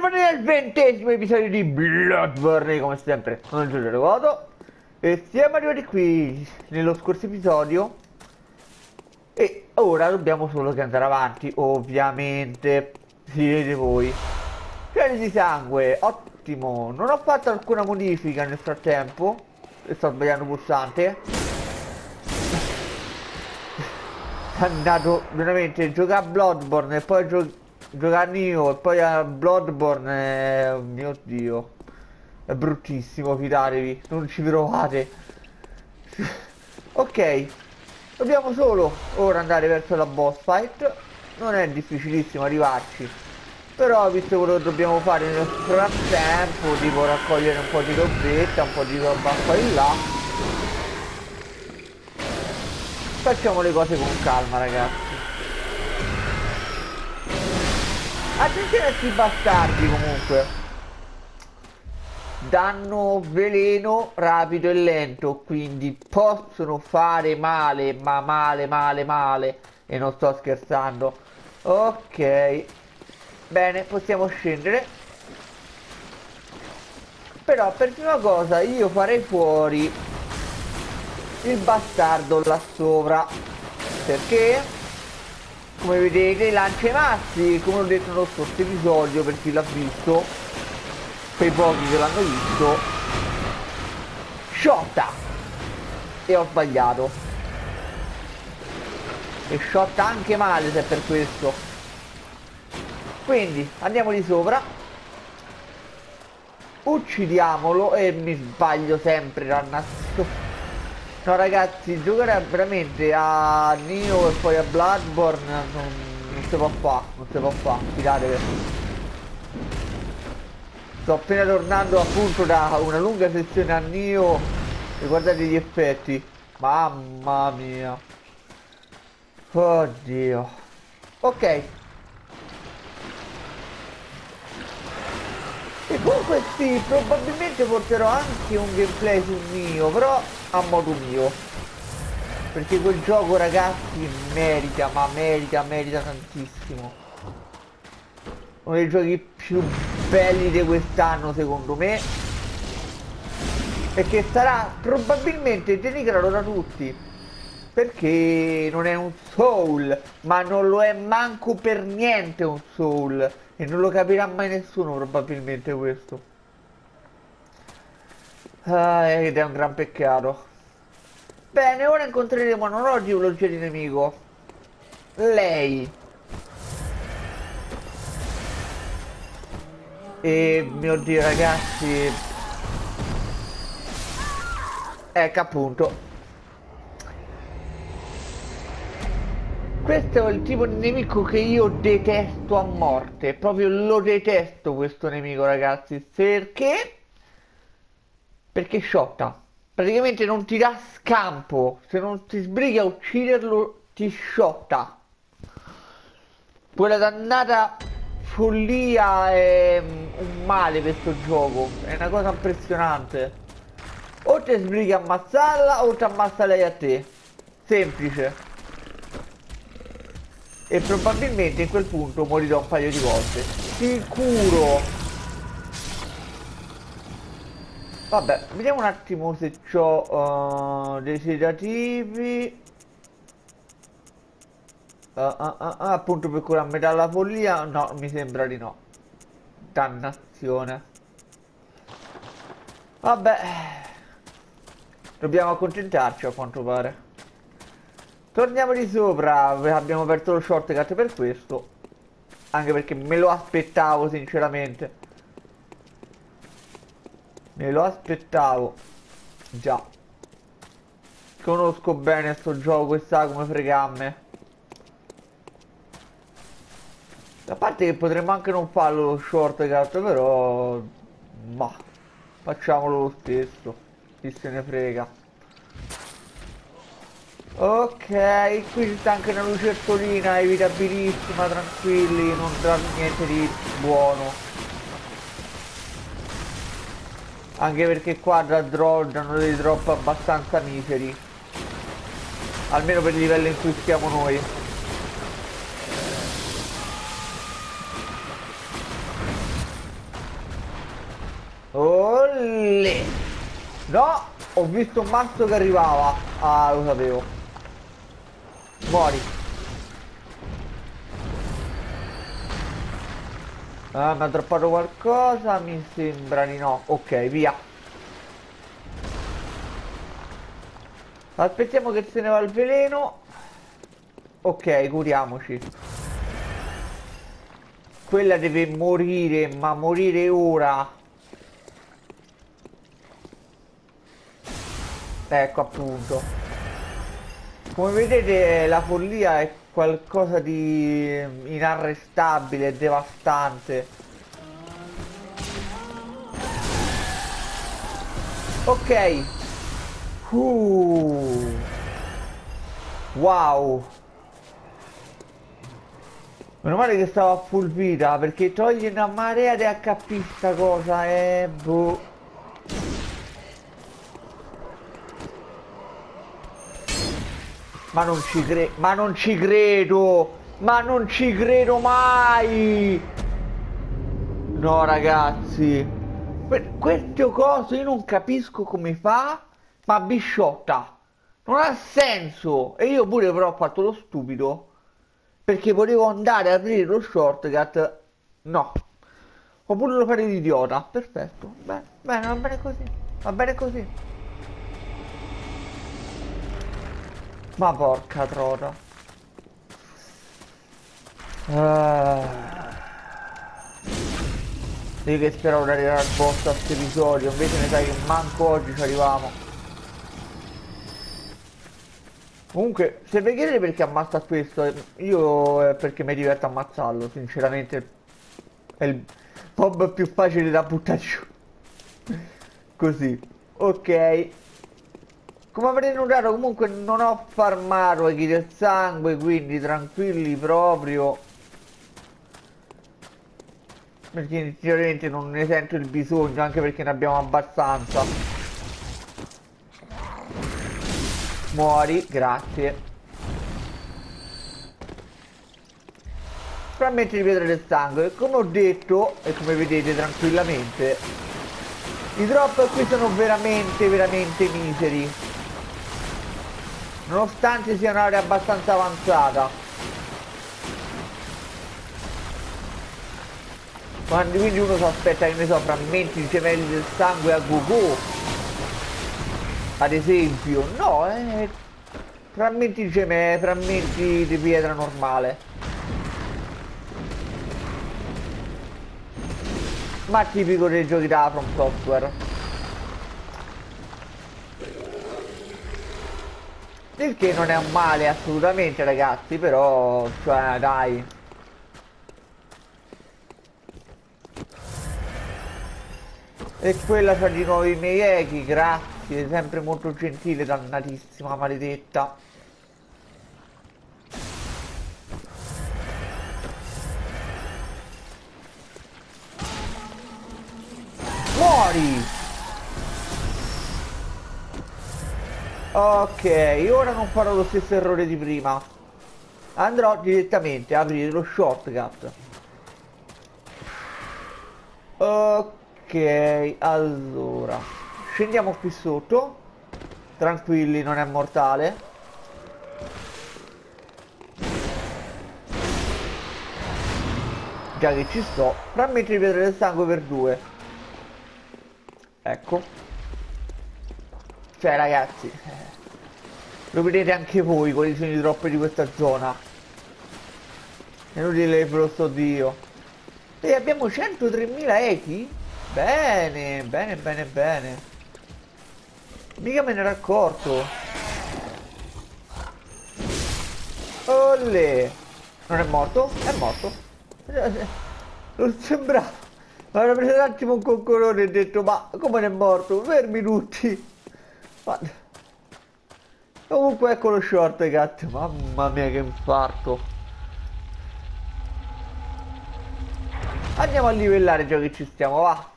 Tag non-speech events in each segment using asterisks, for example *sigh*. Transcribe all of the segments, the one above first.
benvenuti nel ventesimo episodio di Bloodborne, come sempre, sono Giulio Revoto E siamo arrivati qui nello scorso episodio E ora dobbiamo solo che andare avanti, ovviamente. Siete voi. Fiori di sangue, ottimo. Non ho fatto alcuna modifica nel frattempo. E sto sbagliando pulsante. Andato veramente giocare a Bloodborne e poi giocare Nioh e poi a Bloodborne è... mio dio è bruttissimo fidatevi non ci provate. Ok dobbiamo solo ora andare verso la boss fight. Non è difficilissimo arrivarci però visto quello che dobbiamo fare nel frattempo tipo raccogliere un po' di robetta un po' di roba qua e là facciamo le cose con calma ragazzi Attenzione a questi bastardi comunque. Danno veleno rapido e lento, quindi possono fare male, ma male, male, male. E non sto scherzando. Ok. Bene, possiamo scendere. Però per prima cosa io farei fuori il bastardo là sopra. Perché? Come vedete lancia i massi come ho detto nello scorso episodio per chi l'ha visto quei pochi che l'hanno visto shotta e ho sbagliato. E shotta anche male se è per questo. Quindi andiamo di sopra. Uccidiamolo e mi sbaglio sempre dannazzo No ragazzi, giocare veramente a Neo e poi a Bloodborne non, non si può fare, non si può fare, fidatevi. Sto appena tornando appunto da una lunga sessione a Neo e guardate gli effetti. Mamma mia. Oddio. Ok. E comunque sì, probabilmente porterò anche un gameplay su Neo, però a modo mio. Perché quel gioco ragazzi merita ma merita merita tantissimo. Uno dei giochi più belli di quest'anno secondo me. Perché sarà probabilmente denigrato da tutti. Perché non è un soul ma non lo è manco per niente un soul e non lo capirà mai nessuno probabilmente questo Ah, ed è un gran peccato. Bene, ora incontreremo una nuova geologia di nemico. Lei. E mio dio ragazzi. Ecco appunto. Questo è il tipo di nemico che io detesto a morte. Proprio lo detesto questo nemico ragazzi. Perché? perché sciotta. Praticamente non ti dà scampo, se non ti sbrighi a ucciderlo ti sciotta. Quella dannata follia è un male questo gioco, è una cosa impressionante. O ti sbrighi a ammazzarla o ti ammazza lei a te. Semplice. E probabilmente in quel punto morirò un paio di volte. Sicuro. Vabbè, vediamo un attimo se ho uh, dei sedativi. Uh, uh, appunto per curarmi dalla follia, no, mi sembra di no. Dannazione. Vabbè. Dobbiamo accontentarci a quanto pare. Torniamo di sopra, abbiamo aperto lo shortcut per questo. Anche perché me lo aspettavo sinceramente. Me lo aspettavo. Già. Conosco bene sto gioco e sa come fregarmi. A parte che potremmo anche non farlo lo shortcut, però... Ma... Facciamolo lo stesso. Chi se ne frega. Ok, qui c'è anche una lucertolina evitabilissima, tranquilli, non darà niente di buono. Anche perché qua da drop hanno dei drop abbastanza miseri. Almeno per il livello in cui stiamo noi. Olle! No! Ho visto un mazzo che arrivava. Ah, lo sapevo. Muori. Ah, mi ha droppato qualcosa? Mi sembra di no. Ok, via. Aspettiamo che se ne va il veleno. Ok, curiamoci. Quella deve morire, ma morire ora. Ecco appunto. Come vedete la follia è qualcosa di inarrestabile, devastante. Ok. Uh. Wow. Meno male che stavo a full vita perché toglie una marea di HP sta cosa, eh boh. Ma non ci credo, ma non ci credo, ma non ci credo mai. No ragazzi. Questo coso io non capisco come fa, ma bisciotta. Non ha senso. E io pure però ho fatto lo stupido. Perché volevo andare a aprire lo shortcut. No. Ho voluto fare l'idiota. Perfetto. Bene, bene, va bene così. Va bene così. Ma porca trota. Ah. Io che speravo di arrivare al boss a questo episodio, invece ne sai che manco oggi ci arriviamo. Comunque, se vi chiedete perché ammazza questo, io è perché mi diverto a ammazzarlo, sinceramente è il mob più facile da buttare giù. *laughs* Così. Ok. Come avrete notato comunque non ho farmato i del sangue, quindi tranquilli proprio. Perché sinceramente non ne sento il bisogno anche perché ne abbiamo abbastanza. Muori grazie. Frammenti di pietra del sangue. Come ho detto e come vedete tranquillamente i drop qui sono veramente veramente miseri nonostante sia un'area abbastanza avanzata. Quando quindi uno si aspetta che ne so frammenti di gemelli del sangue a go ad esempio no eh, frammenti di gemelli frammenti di pietra normale. Ma tipico dei giochi da From Software il che non è un male assolutamente ragazzi però cioè dai E quella fa di nuovo i miei echi, grazie, sempre molto gentile, dannatissima, maledetta. Muori! Ok, ora non farò lo stesso errore di prima. Andrò direttamente a aprire lo shortcut. Ok. Allora. Scendiamo qui sotto. Tranquilli, non è mortale. Già che ci sto. Frammenti di pietra del sangue per due. Ecco. Cioè ragazzi. Lo vedete anche voi quali sono i troppi di questa zona. È inutile ve lo sto dio. E abbiamo 103.000 echi? Bene, bene, bene, bene. Mica me ne ero accorto. Olle. Non è morto? È morto. *laughs* Non sembrava. Ma hanno preso un attimo un coccolone e ho detto, ma come ne è morto? Fermi tutti. Ma... Comunque ecco lo shortcut. Mamma mia che infarto. Andiamo a livellare già che ci stiamo, va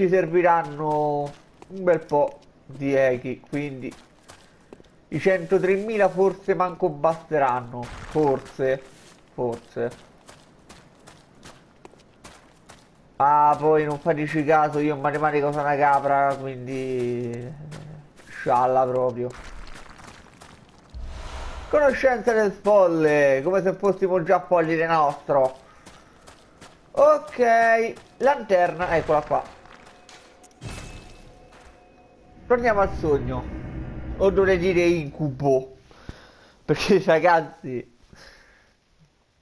ci serviranno un bel po' di echi quindi i 103.000 forse manco basteranno forse forse Ah, poi non fateci caso, io in matematica sono una capra, quindi... Scialla proprio. Conoscenza del folle, come se fossimo già polli nostro. Ok, lanterna, eccola qua. Torniamo al sogno. O dovrei dire incubo. Perché ragazzi...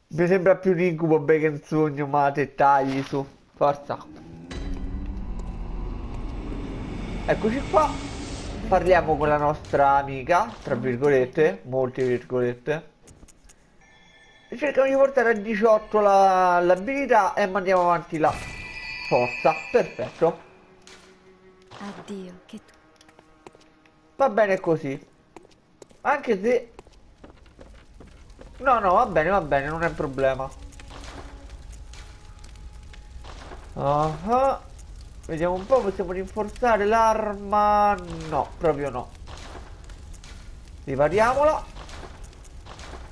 Mi sembra più un incubo che un sogno, ma dettagli su. Forza. Eccoci qua. Parliamo con la nostra amica, tra virgolette, molte virgolette. E cerchiamo di portare a 18 l'abilità la, e mandiamo avanti la forza. Perfetto. Addio, che. Va bene così. Anche se... No, no, va bene, va bene, non è un problema. Uh -huh. Vediamo un po', possiamo rinforzare l'arma... No, proprio no. Ripariamola.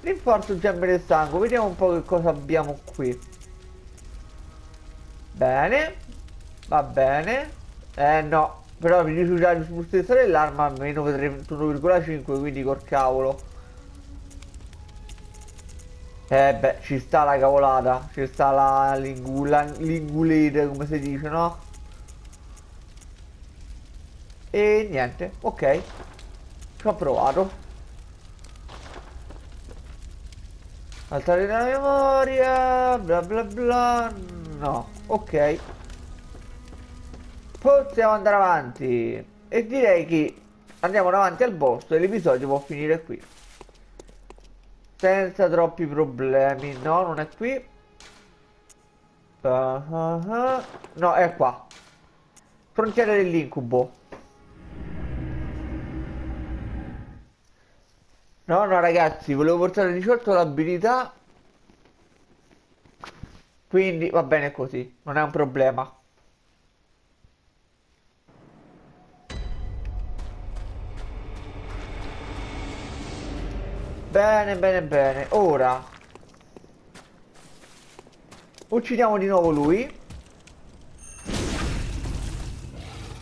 Rinforzo gemme del sangue, vediamo un po' che cosa abbiamo qui. Bene. Va bene. Eh no, però mi risulta sul stessa dell'arma meno 31,5 quindi col cavolo. Eh beh, ci sta la cavolata, ci sta la, lingula, lingulete come si dice, no? E niente, ok. Ci ho provato. Altare della memoria, bla bla bla. No, ok. Possiamo andare avanti. E direi che andiamo davanti al boss e l'episodio può finire qui. Senza troppi problemi. No, non è qui. Uh -huh. No, è qua. Frontiera dell'incubo. No, no, ragazzi, volevo portare 18 l'abilità. Quindi va bene così, non è un problema. Bene, bene, bene. Ora uccidiamo di nuovo lui.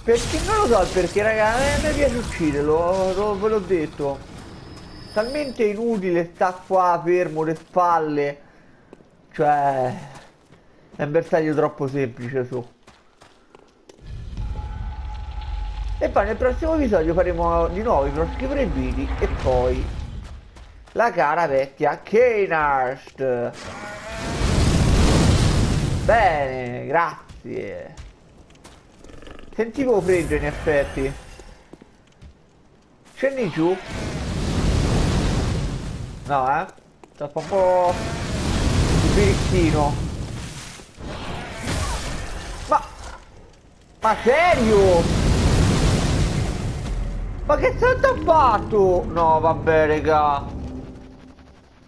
Perché non lo so perché raga, a me piace ucciderlo, lo, ve l'ho detto. Talmente inutile sta qua fermo le spalle. Cioè è un bersaglio troppo semplice su. E poi nel prossimo episodio faremo di nuovo i proscrivi proibiti e poi la cara vecchia Kanarst. Bene, grazie. Sentivo freddo in effetti. Scendi giù. No, eh. Sta un po' birichino. Ma... Ma serio? Ma che salto ha fatto? No, vabbè, raga.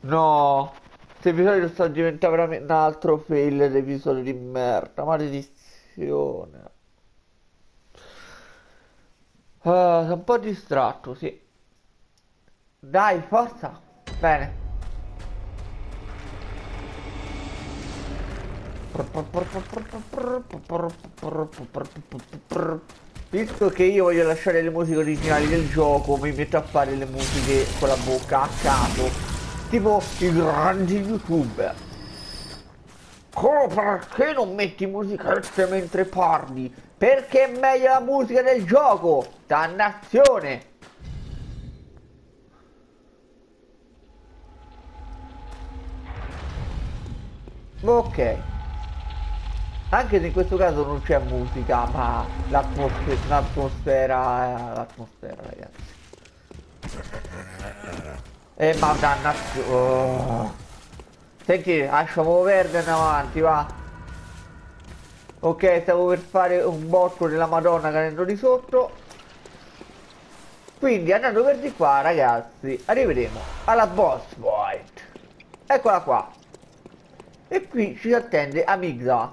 No, questo episodio sta diventando veramente un altro fail d'episodio di merda, maledizione. Uh, sono un po' distratto, sì. Dai, forza. Bene. Visto che io voglio lasciare le musiche originali del gioco, mi metto a fare le musiche con la bocca a caso tipo i grandi youtuber. Oh, perché non metti musichette mentre parli? Perché è meglio la musica del gioco! Dannazione! Ok. Anche se in questo caso non c'è musica, ma l'atmosfera... L'atmosfera, ragazzi. Eh ma dannazione oh. Senti lasciamo perdere avanti va Ok stavo per fare un botto della madonna cadendo di sotto Quindi andando per di qua ragazzi Arriveremo alla boss fight Eccola qua E qui ci attende Amigza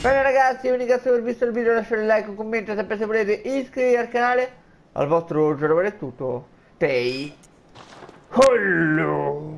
Bene ragazzi, vi ringrazio per aver visto il video, lasciate un like, un commento, sempre se volete iscrivetevi al canale. Al vostro giorno è tutto. Stay Hello